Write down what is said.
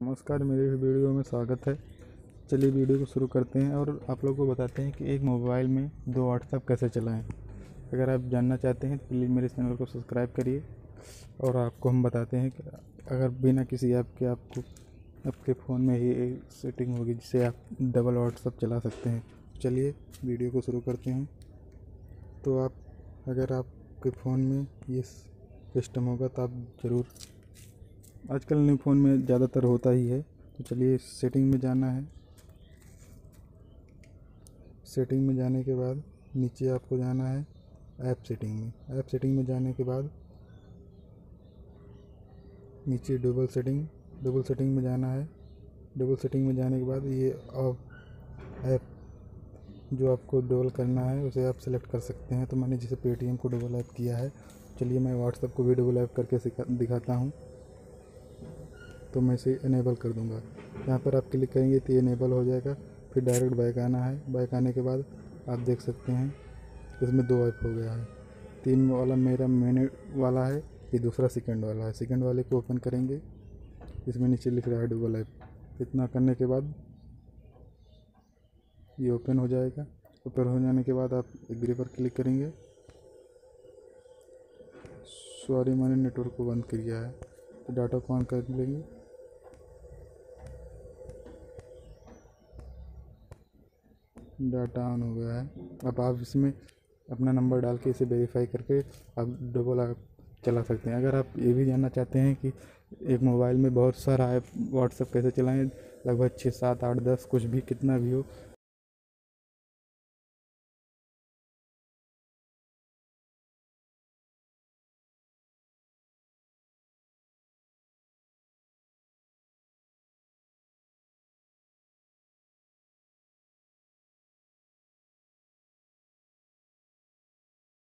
नमस्कार, मेरे वीडियो में स्वागत है। चलिए वीडियो को शुरू करते हैं और आप लोगों को बताते हैं कि एक मोबाइल में दो व्हाट्सएप कैसे चलाएँ। अगर आप जानना चाहते हैं तो प्लीज़ मेरे चैनल को सब्सक्राइब करिए और आपको हम बताते हैं कि अगर बिना किसी ऐप के आपको, आपके फ़ोन में ही एक सेटिंग होगी जिससे आप डबल व्हाट्सएप चला सकते हैं। चलिए वीडियो को शुरू करते हैं। तो आप, अगर आपके फ़ोन में ये सिस्टम होगा तो आप ज़रूर आजकल न्यू फ़ोन में ज़्यादातर होता ही है। तो चलिए सेटिंग में जाना है। सेटिंग में जाने के बाद नीचे आपको जाना है ऐप सेटिंग में। ऐप सेटिंग में जाने के बाद नीचे डबल सेटिंग डबल सेटिंग में जाना है। डबल सेटिंग में जाने के बाद ये ऐप जो आपको डबल करना है, उसे आप सेलेक्ट कर सकते हैं। तो मैंने जैसे पेटीएम को डबल ऐप किया है। चलिए मैं व्हाट्सएप को भी डबल ऐप करके दिखाता हूँ। तो मैं इसे इनेबल कर दूँगा। यहाँ पर आप क्लिक करेंगे तो इनेबल हो जाएगा। फिर डायरेक्ट बाइक आना है। बाइक आने के बाद आप देख सकते हैं, इसमें दो ऐप हो गया है। तीन वाला मेरा मेन वाला है, ये दूसरा सेकंड वाला है। सेकंड वाले को ओपन करेंगे। इसमें नीचे लिख रहा है डबल ऐप इतना करने के बाद ये ओपन हो जाएगा। ओपन हो जाने के बाद आप एग्री पर क्लिक करेंगे। सॉरी मैंने नेटवर्क को बंद किया है। तो डाटा को ऑन कर लेंगे? डाटा ऑन हो गया है। अब आप इसमें अपना नंबर डाल के इसे वेरीफाई करके आप डबल ऐप चला सकते हैं। अगर आप ये भी जानना चाहते हैं कि एक मोबाइल में बहुत सारा ऐप व्हाट्सएप कैसे चलाएँ, लगभग छः, सात, आठ, दस, कुछ भी कितना भी हो